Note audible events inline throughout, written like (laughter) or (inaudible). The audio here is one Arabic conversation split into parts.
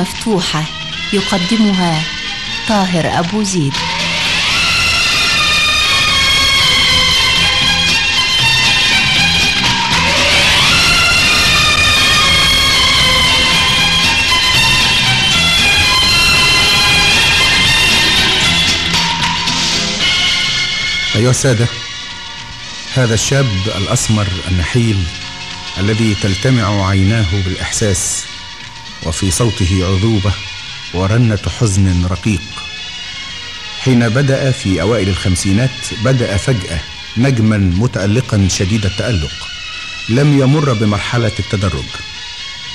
مفتوحة يقدمها طاهر أبو زيد. أيها السادة هذا الشاب الأسمر النحيل الذي تلتمع عيناه بالإحساس. وفي صوته عذوبة ورنة حزن رقيق. حين بدأ في أوائل الخمسينات بدأ فجأة نجما متألقا شديد التألق. لم يمر بمرحلة التدرج.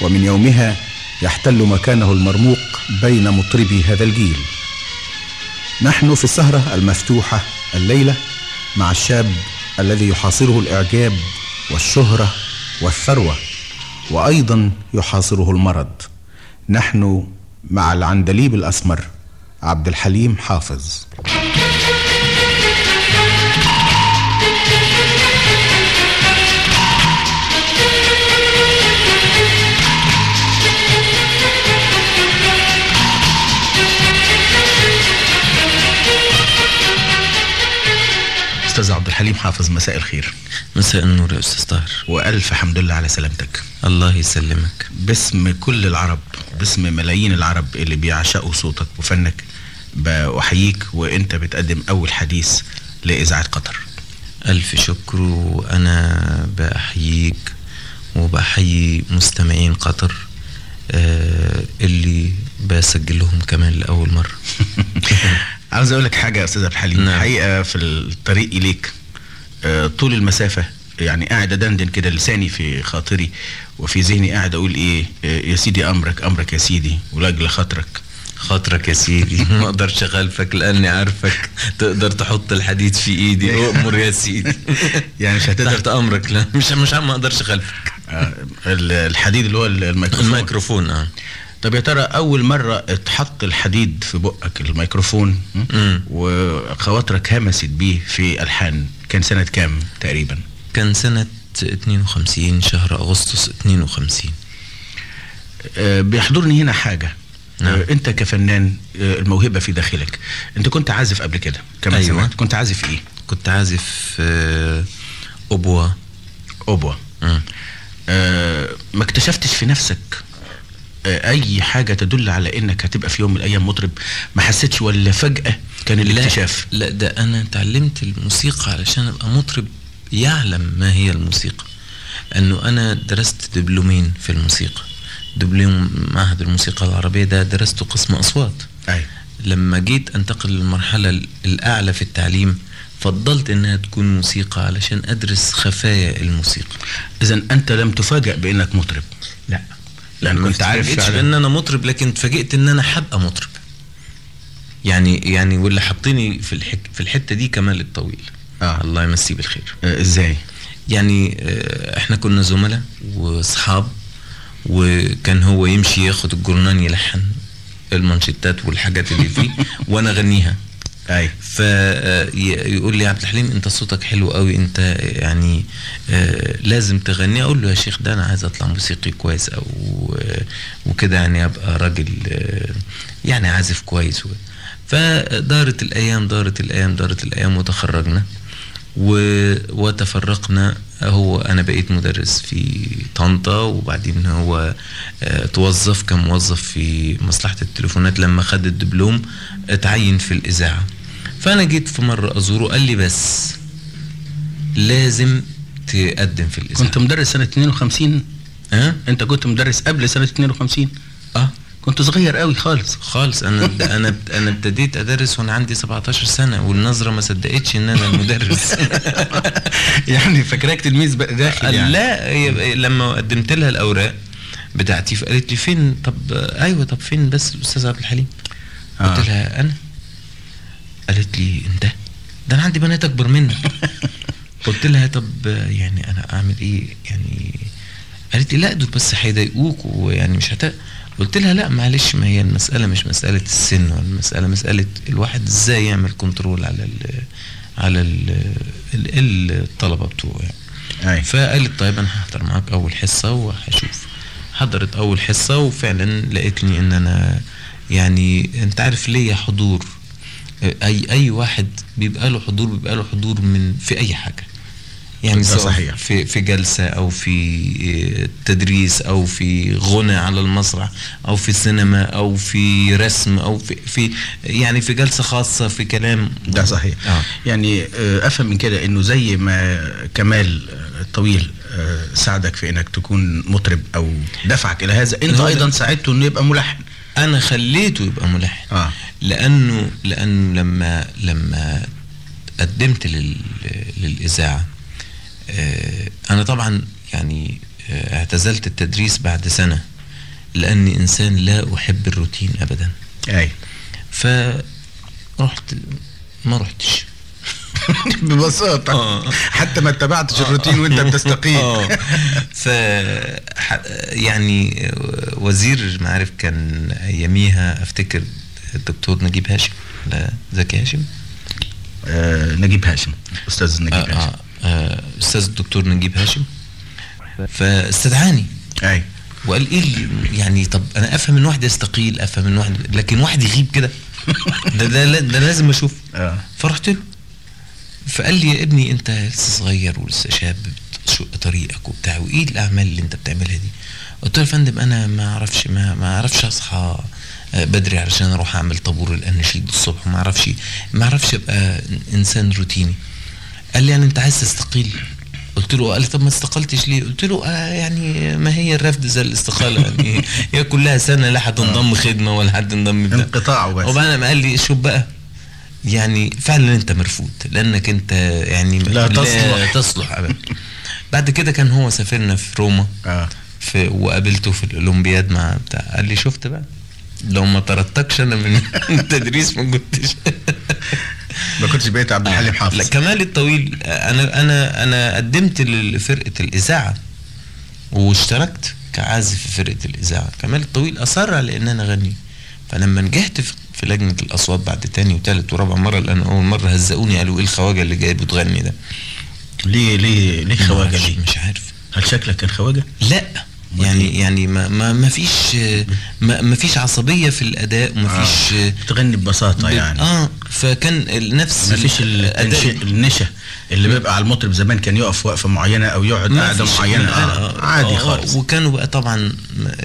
ومن يومها يحتل مكانه المرموق بين مطربي هذا الجيل. نحن في السهرة المفتوحة الليلة مع الشاب الذي يحاصره الإعجاب والشهرة والثروة وأيضا يحاصره المرض. نحن مع العندليب الأسمر عبد الحليم حافظ. أستاذ عبد الحليم حافظ مساء الخير. مساء النور يا أستاذ طاهر. وألف حمد لله على سلامتك. الله يسلمك. باسم كل العرب. باسم ملايين العرب اللي بيعشقوا صوتك وفنك بأحييك وإنت بتقدم أول حديث لإذاعة قطر. ألف شكر وأنا بأحييك وبحيي مستمعين قطر آه اللي بسجل لهم كمان لأول مرة. (laughs) عاوز أقول لك حاجة يا أستاذ عبد الحليم نعم. الحقيقة في الطريق إليك آه، طول المسافة يعني قاعد أدندن كده لساني في خاطري وفي ذهني قاعد أقول إيه آه، يا سيدي أمرك أمرك يا سيدي ولاجل خاطرك. خاطرك يا سيدي. (laughs) ما أقدرش أخالفك لأني عارفك. تقدر تحط الحديد في إيدي. (laughs) اؤمر يا سيدي. يعني مش هتقدر تحت أمرك. لا مش مش ما أقدرش أخالفك. آه، ال- الحديد اللي هو الميكروفون. الميكروفون آه. طب يا ترى أول مرة اتحط الحديد في بقك الميكروفون. وخواطرك همست بيه في ألحان كان سنة كام تقريبا؟ كان سنة 52 شهر أغسطس 52 آه، بيحضرني هنا حاجة. نعم. آه، أنت كفنان آه، الموهبة في داخلك أنت كنت عازف قبل كده كما أيوة. سمعت. كنت عازف إيه؟ كنت عازف اوبوا. آه، ما اكتشفتش في نفسك أي حاجة تدل على إنك هتبقى في يوم من الأيام مطرب؟ ما حسيتش ولا فجأة كان الاكتشاف؟ لا, لا ده أنا اتعلمت الموسيقى علشان أبقى مطرب يعلم ما هي الموسيقى. أنه أنا درست دبلومين في الموسيقى. دبلوم معهد الموسيقى العربية ده درست قسم أصوات. أي. لما جيت أنتقل للمرحلة الأعلى في التعليم فضلت إنها تكون موسيقى علشان أدرس خفايا الموسيقى. اذا أنت لم تفاجأ بإنك مطرب. لا. لأن كنت عارف فعلا. ان أنا مطرب لكن اتفاجئت إن أنا هبقى مطرب. يعني يعني واللي حطني في الحك في الحتة دي كمال الطويل. آه. الله يمسيه بالخير. آه، إزاي؟ يعني آه، إحنا كنا زملاء وأصحاب وكان هو يمشي ياخد الجرنان يلحن المانشيتات والحاجات اللي فيه (laughs) وأنا أغنيها. أي. فيقول لي يا عبد الحليم أنت صوتك حلو قوي أنت يعني آه، لازم تغني. أقول له يا شيخ ده أنا عايز أطلع موسيقي كويس أو آه، وكده يعني أبقى راجل آه، يعني عازف كويس فدارت الأيام دارت الأيام دارت الأيام وتخرجنا. وتفرقنا. هو أنا بقيت مدرس في طنطا وبعدين هو آه، توظف كموظف في مصلحة التليفونات. لما خد الدبلوم اتعين في الإذاعة. فأنا جيت في مرة أزوره قال لي بس لازم تقدم في الإذاعة. كنت مدرس سنة 52 ها؟ أنت كنت مدرس قبل سنة 52 آه. كنت صغير قوي خالص. خالص. أنا (laughs) أنا أنا ابتديت أدرس وأنا عندي 17 سنة والنظرة ما صدقتش إن أنا المدرس. (laughs) يعني فاكراك تلميذ داخل يعني. لا هي لما قدمت لها الأوراق بتاعتي فقالت لي فين؟ طب أيوه طب فين بس الأستاذ عبد الحليم؟ آه. قلت لها أنا. قالت لي انت ده أنا عندي بنات أكبر منك. (laughs) قلت لها طب يعني أنا أعمل إيه؟ يعني قالت لي لا دول بس هيضايقوك ويعني مش هت قلت لها لا معلش ما هي المسألة مش مسألة السن المسألة مسألة الواحد إزاي يعمل كنترول على ال على ال ال- الطلبة بتوعه يعني. فقالت طيب أنا هحضر معاك أول حصة وهشوف. حضرت أول حصة وفعلا لقيتني إن أنا يعني أنت عارف ليا حضور. أي أي واحد بيبقى له حضور بيبقى له حضور من في أي حاجة. يعني سواء صحيح. في في جلسة أو في تدريس أو في غنى على المسرح أو في سينما أو في رسم أو في في يعني في جلسة خاصة في كلام ده صحيح آه. يعني آه، أفهم من كده إنه زي ما كمال آه، الطويل آه، ساعدك في إنك تكون مطرب أو دفعك إلى هذا أنت. أيضا ساعدته إنه يبقى ملحن أنا خليته يبقى ملحن آه لأنه لأنه لما لما قدمت لل للإذاعة آه، أنا طبعا يعني آه، اعتزلت التدريس بعد سنة لأني إنسان لا أحب الروتين ابدا. أي. فرحت ما رحتش. (laughs) ببساطة. آه. حتى ما اتبعتش الروتين وأنت بتستقيل. آه. ف يعني وزير المعارف كان اياميها أفتكر الدكتور نجيب هاشم لا زكي هاشم؟ آه، نجيب هاشم أستاذ نجيب آه. هاشم. آه آه أستاذ الدكتور نجيب هاشم. فاستدعاني. أي. وقال إيه يعني طب أنا أفهم إن واحد يستقيل أفهم إن واحد لكن واحد يغيب كده. (laughs) ده ده ده, ده لازم أشوف. آه. فرحت له. فقال لي يا ابني أنت لسه صغير ولسه شاب بتشق طريقك وبتاع وإيه الأعمال اللي أنت بتعملها دي؟ قلت له يا فندم أنا ما أعرفش ما ما أعرفش أصحى آه، بدري علشان أروح أعمل طابور الأناشيد الصبح وما أعرفش ما أعرفش أبقى إنسان روتيني. قال لي يعني أنت عايز تستقيل. قلت له قال لي طب ما استقلتش ليه؟ قلت له آه يعني ما هي الرفض زي الاستقالة. يعني هي كلها سنة لا هتنضم خدمة ولا هتنضم. انقطاع وبس. وبعدين قال لي شوف بقى يعني فعلا أنت مرفوض لأنك أنت يعني لا تصلح. تصلح ابدا. بعد كده كان هو سافرنا في روما. آه. في وقابلته في الأولمبياد مع بتاع. قال لي شفت بقى؟ لو ما طردتكش أنا من (laughs) التدريس ما كنتش. ما كنتش بقيت عبد الحليم حافظ. لا كمال الطويل أنا أنا أنا قدمت لفرقة الإذاعة واشتركت كعازف في فرقة الإذاعة. كمال الطويل أصر على إن أنا أغني. فلما نجحت في- لجنة الأصوات بعد تاني وتالت ورابع مرة لأن أول مرة هزقوني قالوا إيه الخواجة اللي جاي بتغني ده؟ ليه ليه ليه خواجة ليه؟ مش عارف. هل شكلك كان خواجة؟ لا. يعني يعني ما ما ما فيش ما, ما فيش عصبية في الأداء ما فيش آه. تغني ببساطه يعني. آه فكان نفس ما فيش النشا اللي بيبقى على المطرب زمان كان يقف وقفة معينة أو يقعد فيش- معينة. آه، آه. آه، عادي آه، خالص. وكانوا بقى طبعا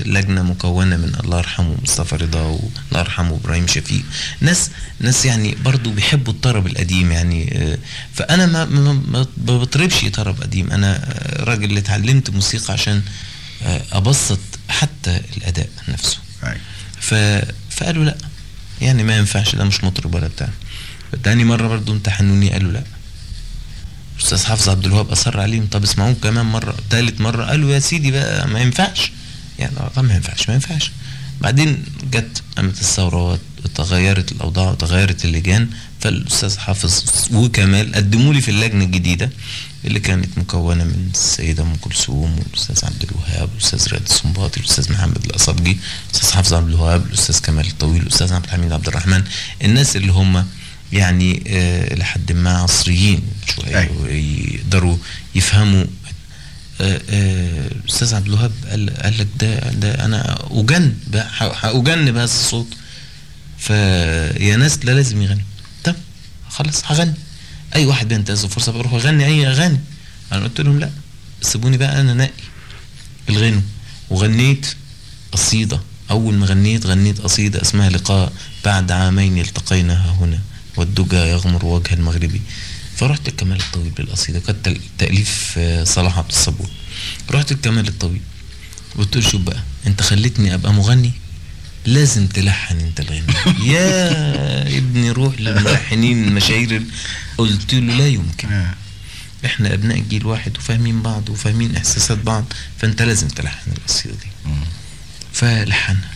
لجنة مكونة من الله يرحمه مصطفى رضا والله يرحمه إبراهيم شفيق. ناس ناس يعني برضو بيحبوا الطرب القديم يعني آه، فأنا ما ما, بطربش طرب قديم. أنا آه، راجل اللي اتعلمت موسيقى عشان آه، أبسط حتى الأداء نفسه. ف... فقالوا لا. يعني ما ينفعش ده مش مطرب ولا بتاع. تاني مرة برضو امتحنوني قالوا لا. أستاذ حافظ عبد الوهاب أصر عليهم طب اسمعوه كمان مرة تالت مرة. قالوا يا سيدي بقى ما ينفعش. يعني آه، طب ما ينفعش ما ينفعش. بعدين جت قامت الثوره وتغيرت الأوضاع وتغيرت اللجان. فالأستاذ حافظ وكمال قدموا لي في اللجنة الجديدة. اللي كانت مكونة من السيدة أم كلثوم والأستاذ عبد الوهاب والأستاذ رياض السنباطي الاستاذ محمد الأصبجي الأستاذ حافظ عبد الوهاب الأستاذ كمال الطويل الأستاذ عبد الحميد عبد الرحمن الناس اللي هم يعني آه لحد ما عصريين شوية أي. ويقدروا يفهموا. آه، آه، الاستاذ عبد الوهاب قال قال لك ده ده أنا أجن بقى، ح- هأجن بهذا الصوت. فيا ناس ده لازم يغني طب خلاص هغني. أي واحد بينتهز الفرصة بيروح يغني أي أغاني. أنا قلت لهم لا سيبوني بقى أنا نقي الغنوا. وغنيت قصيدة. أول ما غنيت غنيت قصيدة اسمها لقاء بعد عامين التقينا هنا. والدجى يغمر وجه المغربي. فرحت الكمال الطويل بالقصيدة. كانت تأليف آه، صلاح عبد الصبور. رحت الكمال الطويل. قلت له شوف بقى أنت خليتني أبقى مغني؟ لازم تلحن انت الغنى (laughs) يا ابني روح للملحنين المشاهير. قلت له لا يمكن. آه. إحنا أبناء جيل واحد وفاهمين بعض وفاهمين إحساسات بعض فأنت لازم تلحن القصيدة دي. فلحنها.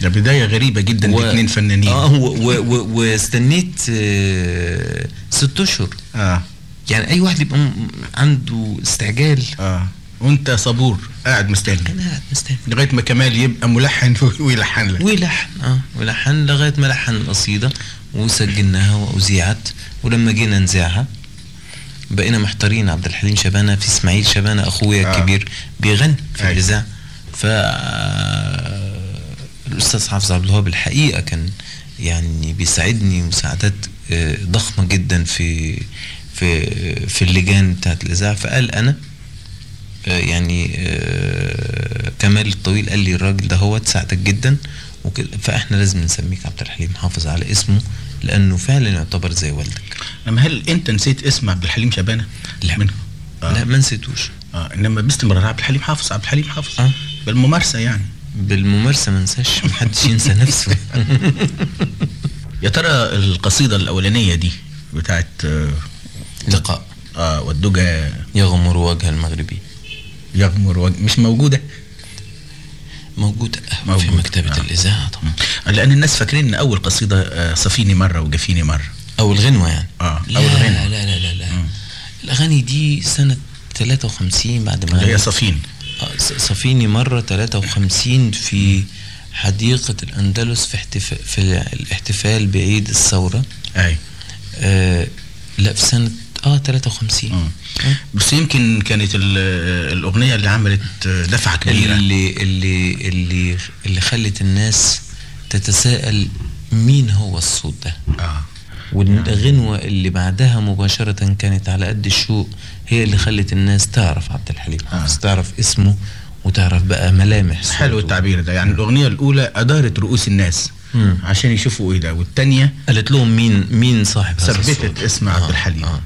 ده بداية غريبة جدا و- لاثنين فنانين. آه و- و- و- واستنيت آه، ست أشهر. آه. يعني أي واحد يبقى عنده استعجال. آه. وانت صبور. قاعد مستني. أنا قاعد مستني. لغاية ما كمال يبقى ملحن (laughs) ويلحن لك. ويلحن. آه ولحن لغاية ما لحن القصيدة. وسجلناها وأذيعت. ولما جينا نذاعها بقينا محتارين. عبد الحليم شبانه في إسماعيل شبانه أخويا آه. الكبير بيغني في أيوة. الإذاعة. ف الأستاذ حافظ عبد الوهاب الحقيقة كان يعني بيساعدني مساعدات آه، ضخمة جدا في في في اللجان بتاعت الإذاعة. فقال أنا آه، يعني آه، كمال الطويل قال لي الراجل ده هو ساعدك جدا وكده فإحنا لازم نسميك عبد الحليم حافظ على اسمه لأنه فعلا يعتبر زي والدك انما هل أنت نسيت اسم عبد الحليم شبانة؟ لا. منه؟ آه. لا ما نسيتوش آه إنما باستمرار عبد الحليم حافظ عبد الحليم حافظ آه. بالممارسة يعني بالممارسة ما ننساش محدش ينسى نفسه (laughs) يا ترى القصيدة الأولانية دي بتاعت آه, لقاء آه والدجى يغمر وجه المغربي يغمر وج... مش موجودة موجود, موجود. في مكتبة آه. الإذاعة طبعا لأن الناس فاكرين إن أول قصيدة آه صفيني مرة وجفيني مرة أو الغنوة يعني آه لا اول لا غنوه لا لا لا, لا. مم. الأغاني دي سنة 53 بعد ما هي. صفين آه، صفيني مرة 53 في حديقة الأندلس في احتفال في الاحتفال بعيد الثورة أي آه لا في سنة آه 53 مم. آه. بس يمكن كانت ال- الأغنية اللي عملت دفعة كبيرة اللي اللي اللي اللي خلت الناس تتساءل مين هو الصوت ده آه والغنوة اللي بعدها مباشرة كانت على قد الشوق هي اللي خلت الناس تعرف عبد الحليم حافظ آه. تعرف اسمه وتعرف بقى ملامح صوته. حلو التعبير ده يعني الأغنية الأولى أدارت رؤوس الناس مم. عشان يشوفوا إيه ده والثانيه قالت لهم مين مين صاحب هذا الصوت ثبتت اسم عبد آه، الحليم آه.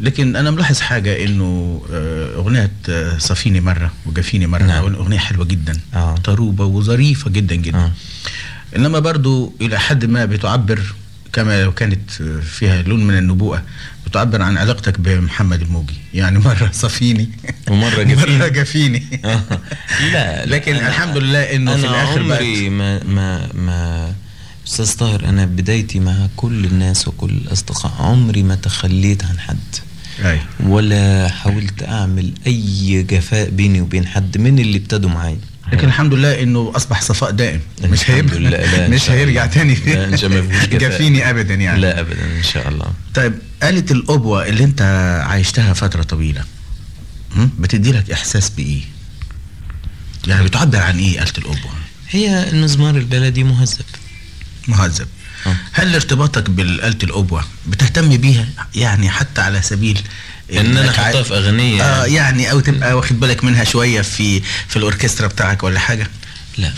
لكن أنا ملاحظ حاجة إنه آه، أغنية آه، صفيني مرة وجفيني مرة نعم. أغنية حلوة جدا آه. طروبة وظريفة جدا جدا آه. إنما برضو إلى حد ما بتعبر كما لو كانت آه، فيها لون من النبوءة بتعبر عن علاقتك بمحمد الموجي يعني مرة صفيني ومرة جفيني. مرة جفيني آه. لا لكن أنا- الحمد لله إنه في الآخر عمري ما ما ما أستاذ طاهر أنا بدايتي مع كل الناس وكل الأصدقاء عمري ما تخليت عن حد أي ولا حاولت أعمل أي جفاء بيني وبين حد من اللي ابتدوا معايا لكن الحمد لله إنه أصبح صفاء دائم مش إن (laughs) مش هيرجع. تاني. جفيني ابدا يعني لا ابدا إن شاء الله طيب آلة الأبوة اللي أنت عايشتها فترة طويلة؟ بتدي لك إحساس بإيه؟ يعني بتعبر عن إيه آلة الأبوة؟ هي المزمار البلدي مهذب مهذب آه. هل ارتباطك بالآلة الأبوة بتهتم بيها؟ يعني حتى على سبيل إن أنا أحطها في أغنية. آه يعني. أو تبقى واخد بالك منها شوية في في الأوركسترا بتاعك ولا حاجة؟ لا.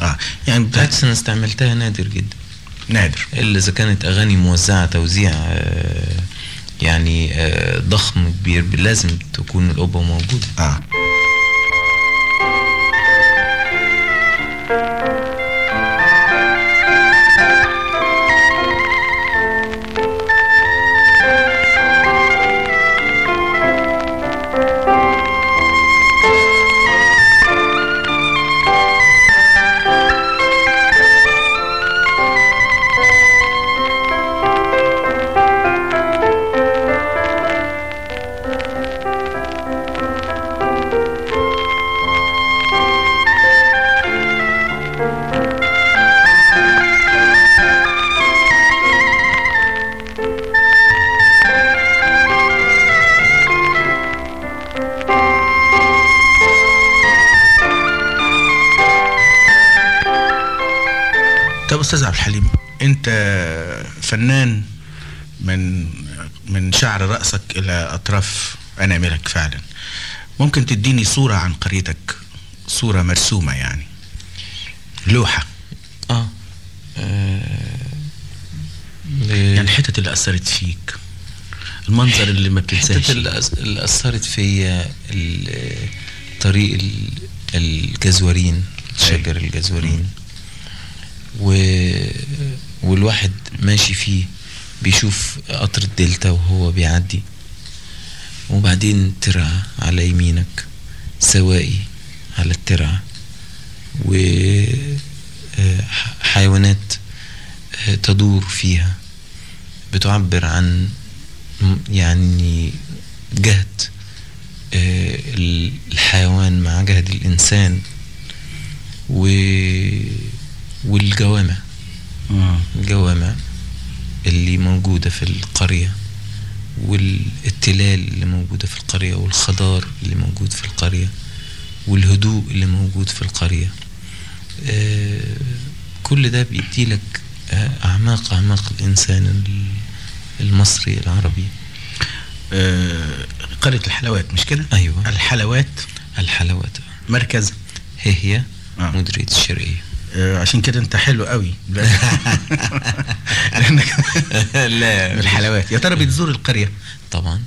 آه يعني بالعكس أنا استعملتها نادر جدا. نادر. إلا إذا كانت أغاني موزعة توزيع آه، يعني آه، ضخم كبير لازم تكون الأوبا موجودة. آه. انت فنان من من شعر رأسك إلى أطراف أناملك فعلا. ممكن تديني صورة عن قريتك؟ صورة مرسومة يعني. لوحة. آه, آه. يعني الحتت اللي أثرت فيك. المنظر اللي ما بتنساش. الحتة اللي أثرت فيا طريق ال- الجزورين شجر الجزورين. و... والواحد ماشي فيه بيشوف قطر الدلتا وهو بيعدي وبعدين ترعة على يمينك سواقي على الترعة وحيوانات تدور فيها بتعبر عن يعني جهد آه، ال- الحيوان مع جهد الإنسان والجوامع. الجوامع اللي موجودة في القرية والتلال اللي موجودة في القرية والخضار اللي موجود في القرية والهدوء اللي موجود في القرية آه، كل ده بيديلك آه، أعماق أعماق الإنسان ال- المصري العربي آه، قرية الحلوات مش كده؟ أيوة. الحلوات الحلاوات مركز هي هي آه. مديرية الشرقية عشان كده انت حلو قوي. (laughs) لأنك (laughs) لا الحلوات يا ترى بتزور القرية؟ طبعا.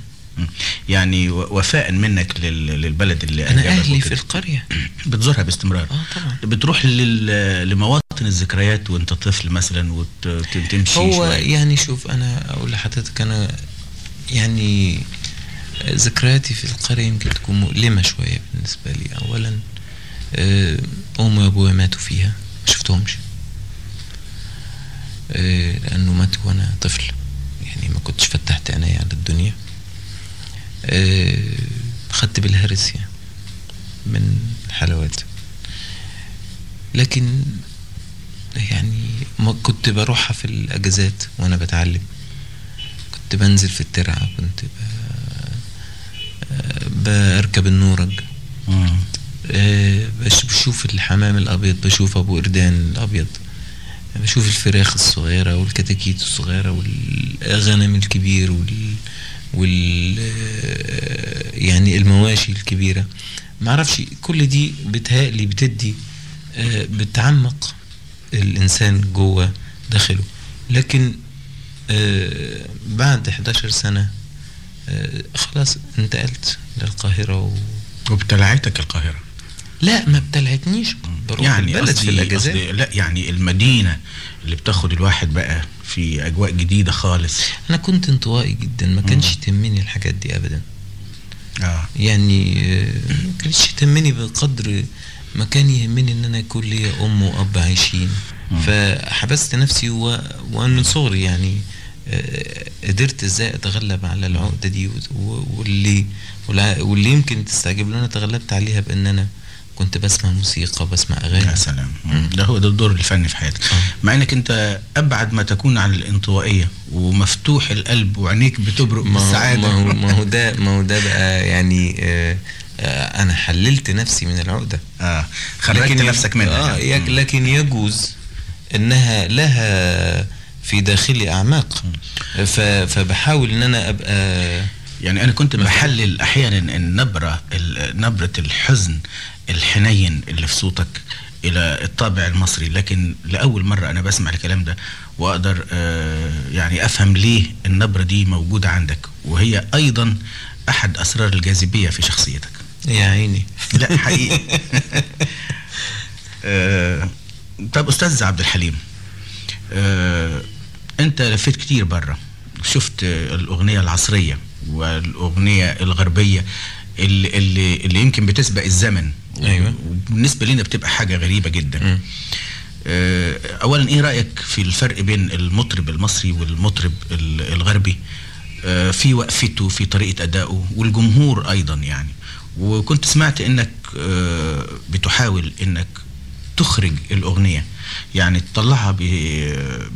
يعني وفاء منك لل- للبلد اللي أنجبك أهلي في وكده. القرية. (clears throat) بتزورها باستمرار. آه طبعا. بتروح لمواطن الذكريات وأنت طفل مثلا وتمشي هو شوية. يعني شوف أنا أقول لحضرتك أنا يعني ذكرياتي في القرية يمكن تكون مؤلمة شوية بالنسبة لي. أولا آه، أمي وأبويا ماتوا فيها. شفتهمش. آه، لأنه ماتوا وأنا طفل. يعني ما كنتش فتحت عيني على الدنيا. آه، خدت بالهرس يعني من الحلوات. لكن يعني ما كنت بروحها في الأجازات وأنا بتعلم. كنت بنزل في الترعة كنت ب... آه، بركب النورج. آه، بشوف الحمام الأبيض بشوف أبو قردان الأبيض. بشوف الفراخ الصغيرة والكتاكيت الصغيرة والغنم الكبير وال, وال آه، يعني المواشي الكبيرة. معرفش كل دي بتهيألي بتدي آه، بتعمق الإنسان جوه داخله. لكن آه، بعد 11 سنة آه، خلاص انتقلت للقاهرة و... وابتلعتك القاهرة. لا ما ابتلعتنيش بروح يعني البلد في الأجازات قصدي لا يعني المدينة اللي بتاخد الواحد بقى في أجواء جديدة خالص. أنا كنت انطوائي جدا ما كانش تهمني الحاجات دي ابدا. آه. يعني آه، ما كانش تهمني بقدر ما كان يهمني إن أنا يكون ليا أم وأب عايشين. فحبست نفسي و... ومن صغري يعني آه، قدرت إزاي أتغلب على العقدة دي واللي واللي يمكن تستعجب أنا تغلبت عليها بإن أنا كنت بسمع موسيقى بسمع يا اغاني سلام ده هو ده الدور الفني في حياتك. آه. مع إنك أنت أبعد ما تكون عن الانطوائية ومفتوح القلب وعينيك بتبرق بالسعادة. ما هو ما هو ده (laughs) ما هو ده بقى يعني آه آه أنا حللت نفسي من العقدة. آه. خرجت نفسك منها. آه يعني. لكن يجوز إنها لها في داخلي أعماق. فبحاول إن أنا أبقى يعني أنا كنت بحلل أحيانا النبره ال- نبرة الحزن الحنين اللي في صوتك إلى الطابع المصري لكن لأول مرة أنا بسمع الكلام ده وأقدر آه، يعني أفهم ليه النبرة دي موجودة عندك وهي أيضا أحد أسرار الجاذبية في شخصيتك. يا عيني. لا حقيقي. (laughs) آه، طب أستاذ عبد الحليم آه، أنت لفيت كتير بره شفت الأغنية العصرية والأغنية الغربية اللي, اللي, اللي يمكن بتسبق الزمن. أيوة. وبالنسبه لنا بتبقى حاجة غريبة جدا. مم. آه، اولا إيه رأيك في الفرق بين المطرب المصري والمطرب ال- الغربي؟ آه، في وقفته في طريقة ادائه والجمهور أيضا يعني. وكنت سمعت إنك آه، بتحاول إنك تخرج الأغنية. يعني تطلعها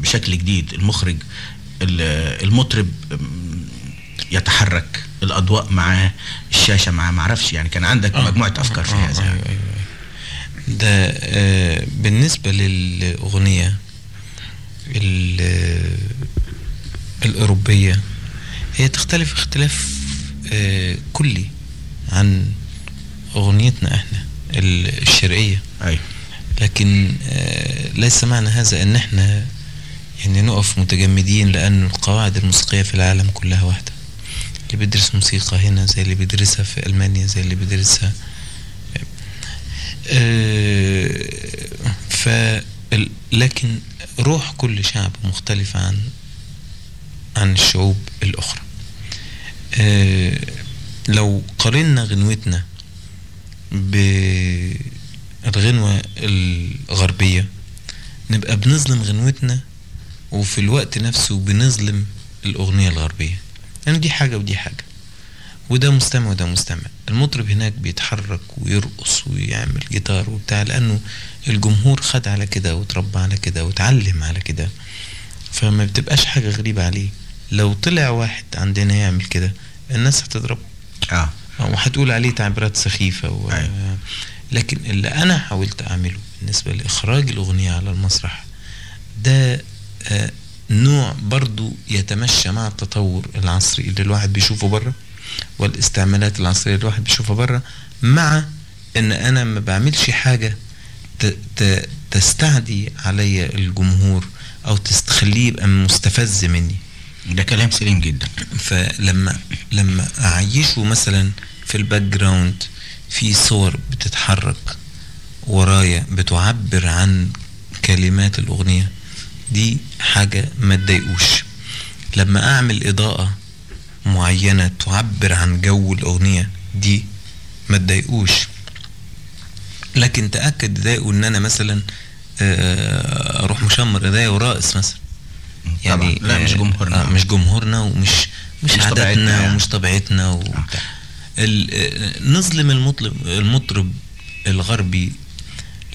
بشكل جديد. المخرج ال- المطرب يتحرك. الأضواء معاه الشاشة معاه معرفش يعني كان عندك آه، مجموعة أفكار في آه، هذا أيوة يعني. أيوة أيوة. ده آه، بالنسبة للأغنية ال- الأوروبية هي تختلف اختلاف آه، كلي عن أغنيتنا إحنا ال- الشرقية أيوه لكن آه، ليس معنى هذا إن إحنا يعني نقف متجمدين لأن القواعد الموسيقية في العالم كلها واحدة اللي بيدرس موسيقى هنا زي اللي بيدرسها في ألمانيا زي اللي بيدرسها. آه، ف لكن روح كل شعب مختلفة عن عن الشعوب الأخرى. آه، لو قارنا غنوتنا بالغنوة الغربية نبقى بنظلم غنوتنا وفي الوقت نفسه بنظلم الأغنية الغربية. لأن يعني دي حاجة ودي حاجة. وده مستمع وده مستمع. المطرب هناك بيتحرك ويرقص ويعمل جيتار وبتاع لأنه الجمهور خد على كده وتربى على كده وتعلم على كده. فما بتبقاش حاجة غريبة عليه. لو طلع واحد عندنا يعمل كده الناس هتضربه. آه. وهتقول عليه تعبيرات سخيفة و... أيوة. لكن اللي أنا حاولت أعمله بالنسبة لإخراج الأغنية على المسرح ده آه، نوع برضو يتمشى مع التطور العصري اللي الواحد بيشوفه بره والاستعمالات العصرية اللي الواحد بيشوفها بره مع إن أنا ما بعملش ت- تستعدي عليا الجمهور أو تخليه يبقى مستفز مني. ده كلام سليم جدا. فلما لما أعيشه مثلا في ال background في صور بتتحرك ورايا بتعبر عن كلمات الأغنية دي حاجة ما تضايقوش لما أعمل إضاءة معينة تعبر عن جو الأغنية دي ما تضايقوش لكن تأكد ضايقوا إن أنا مثلا آه، أروح مشمر ايديا وراقص مثلا طبعاً. لا، مش آه، جمهورنا. آه، مش جمهورنا ومش مش, مش طبيعتنا عاداتنا يعني. ومش طبيعتنا ال- آه، نظلم المطرب المطرب الغربي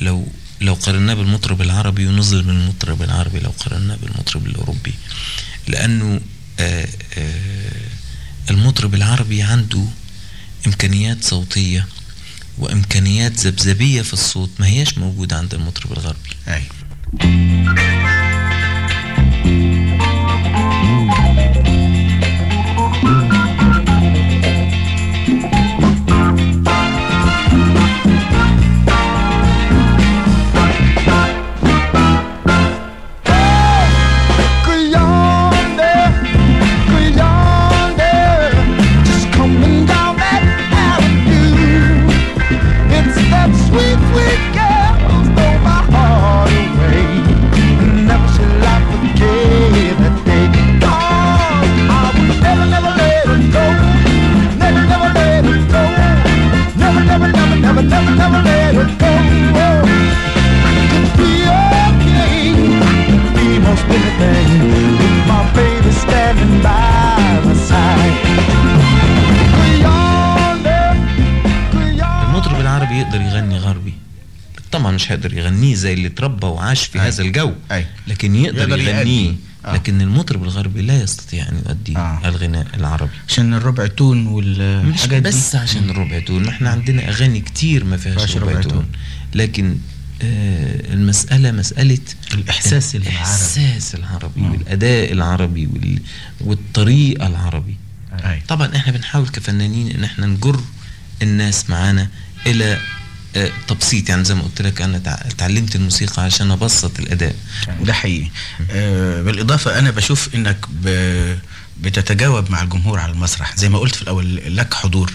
لو لو قارناه بالمطرب العربي ونظلم المطرب العربي لو قارناه بالمطرب الأوروبي. لأنه آه، آه، المطرب العربي عنده إمكانيات صوتية وإمكانيات ذبذبية في الصوت ما هياش موجودة عند المطرب الغربي. أيوه مش هيقدر يغنيه زي اللي اتربى وعاش في أي. هذا الجو أي. لكن يقدر, يقدر يغنيه. آه. لكن المطرب الغربي لا يستطيع أن يؤدي آه. الغناء العربي عشان الربع تون مش والحاجات دي بس عشان الربع تون إحنا عندنا أغاني كتير ما فيهاش ربع ربع تون تون. لكن آه المسألة مسألة الإحساس العربي. الإحساس العربي مم. والأداء العربي وال... والطريقة العربي أي. طبعا إحنا بنحاول كفنانين إن إحنا نجر الناس معانا إلى آه، تبسيط يعني زي ما قلت لك أنا تع- اتعلمت الموسيقى عشان أبسط الأداء. ده حقيقي. آه بالإضافة أنا بشوف إنك. بتتجاوب مع الجمهور على المسرح. زي ما قلت في الأول لك حضور.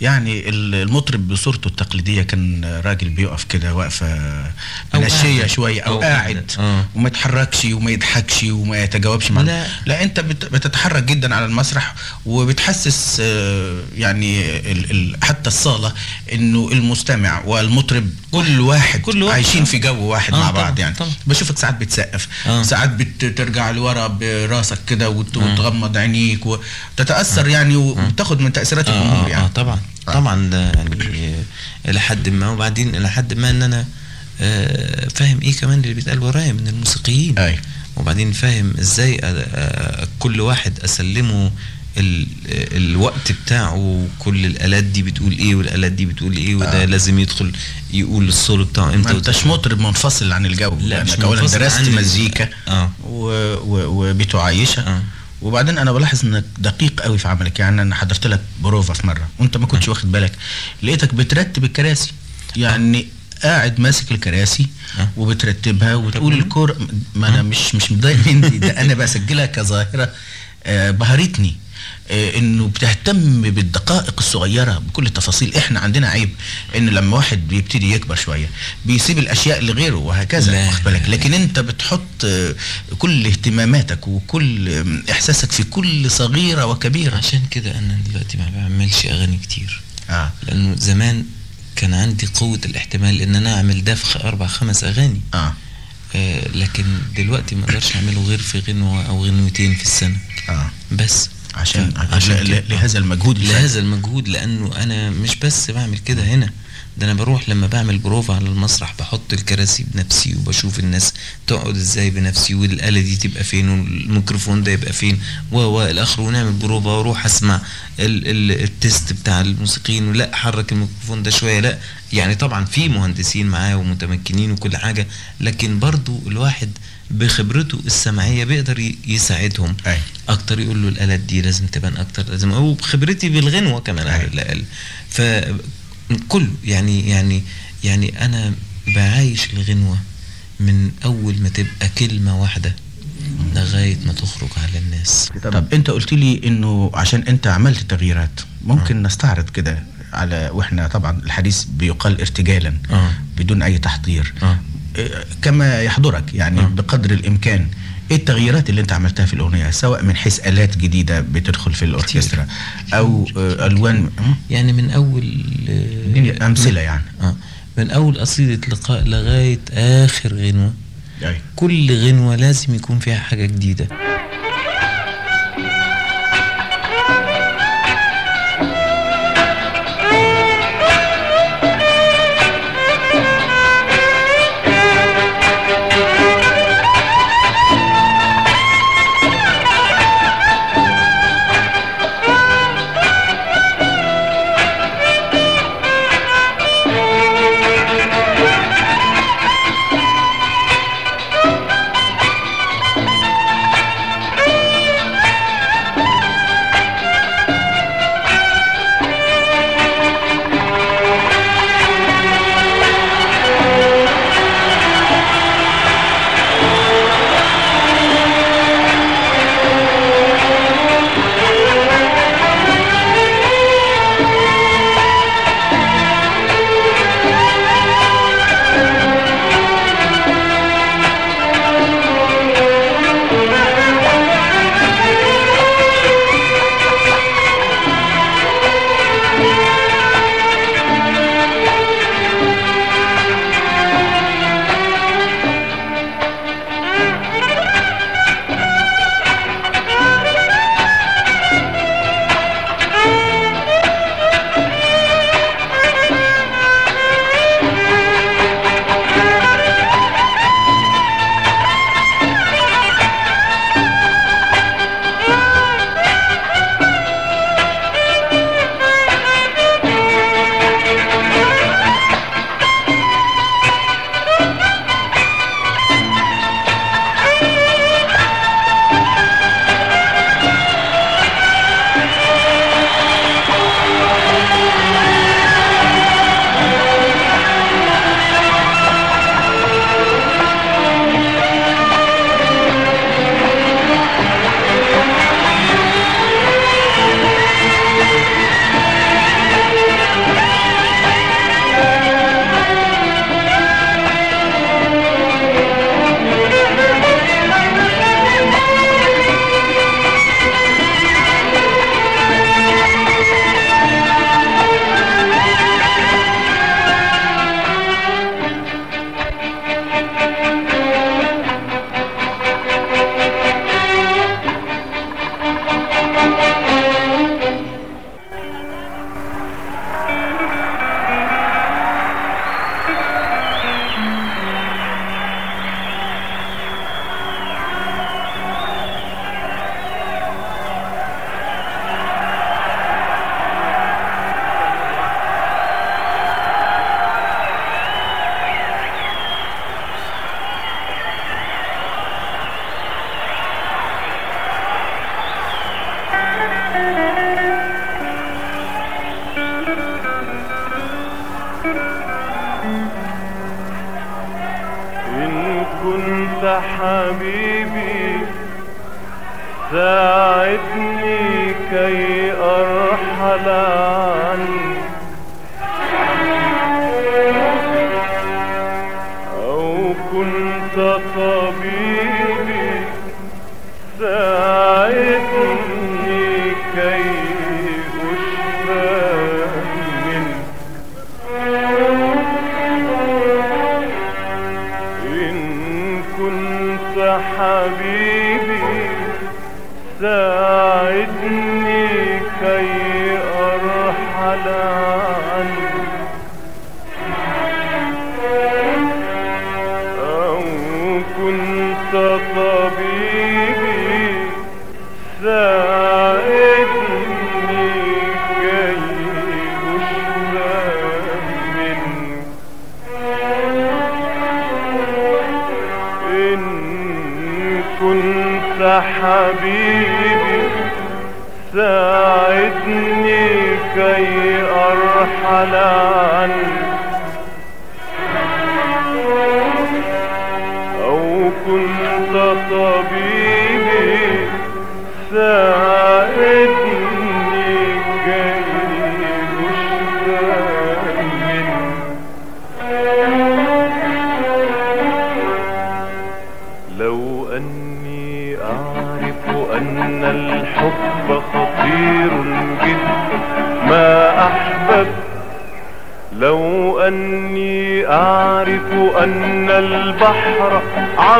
يعني ال- المطرب بصورته التقليدية كان راجل بيقف كده واقفة أو منشية. شوية أو, أو قاعد قاعد. آه. وما يتحركش وما يضحكش وما يتجاوبش مع لا. لا أنت بت... بتتحرك جدا على المسرح وبتحسس آه يعني. حتى الصالة إنه المستمع والمطرب كل واحد كل واحد. عايشين في جو واحد آه، مع بعض يعني طبعاً. بشوفك ساعات بتسقف آه. ساعات بترجع لورا براسك كده وت- آه. وتغمض عينيك وتتاثر يعني وتاخد من تأثيرات آه, الجمهور آه, يعني آه طبعا آه. طبعا ده يعني آه، إلى حد ما وبعدين إلى حد ما إن أنا آه فاهم إيه كمان اللي بيتقال ورايا من الموسيقيين أي. وبعدين فاهم إزاي كل واحد أسلمه ال الوقت بتاعه كل الآلات دي بتقول إيه والآلات دي بتقول إيه وده آه. لازم يدخل يقول السولو بتاعه ما إمتى أنتش مطرب منفصل عن الجو لا، مش لانك اولا منفصل درست مزيكا آه. وبتعايشها آه. وبعدين أنا بلاحظ إنك دقيق قوي في عملك. يعني أنا حضرت لك بروفا في مرة. وأنت ما كنتش واخد بالك. لقيتك بترتب الكراسي. يعني قاعد ماسك الكراسي آه. وبترتبها وتقول الكور ما أنا مش مش متضايق من دي ده أنا بسجلها كظاهرة آه، بهرتني. إنه بتهتم بالدقائق الصغيرة بكل التفاصيل. إحنا عندنا عيب ان لما واحد بيبتدي يكبر شوية بيسيب الأشياء لغيره وهكذا واخد بالك؟ لكن أنت بتحط آه، كل اهتماماتك وكل إحساسك في كل صغيرة وكبيرة. عشان كده أنا دلوقتي ما بعملش أغاني كتير. آه. لأنه زمان كان عندي قوة الاحتمال إن أنا أعمل دفخ أربع خمس أغاني. آه. آه لكن دلوقتي ما أقدرش أعمله غير في غنوة أو غنوتين في السنة. آه. بس عشان عشان. لهذا المجهود. لهذا المجهود لأنه أنا مش بس بعمل كده هنا ده أنا بروح لما بعمل بروفا على المسرح بحط الكراسي بنفسي وبشوف الناس تقعد إزاي بنفسي والآلة دي تبقى فين والميكروفون ده يبقى فين و و إلى اخره ونعمل بروفا وأروح أسمع ال ال التست بتاع الموسيقيين ولا حرك الميكروفون ده شوية لا يعني طبعا في مهندسين معاه ومتمكنين وكل حاجة لكن برضو الواحد بخبرته السمعية بيقدر يساعدهم أي. أكتر يقول له الآلات دي لازم تبان أكتر لازم وبخبرتي بالغنوة كمان على. الأقل فكله يعني يعني يعني أنا بعايش الغنوة من أول ما تبقى كلمة واحدة لغاية ما تخرج على الناس طب أنت قلت لي إنه عشان أنت عملت تغييرات ممكن نستعرض كده على وإحنا طبعا الحديث بيقال ارتجالا آه. بدون أي تحضير آه. إيه، كما يحضرك يعني آه. بقدر الإمكان إيه التغييرات اللي أنت عملتها في الأغنية؟ سواء من حيث آلات جديدة بتدخل في الأوركسترا أو آه، ألوان. يعني من أول آه، أمثلة يعني. آه. من أول قصيدة لقاء لغاية آخر غنوة. أي. كل غنوة لازم يكون فيها حاجة جديدة.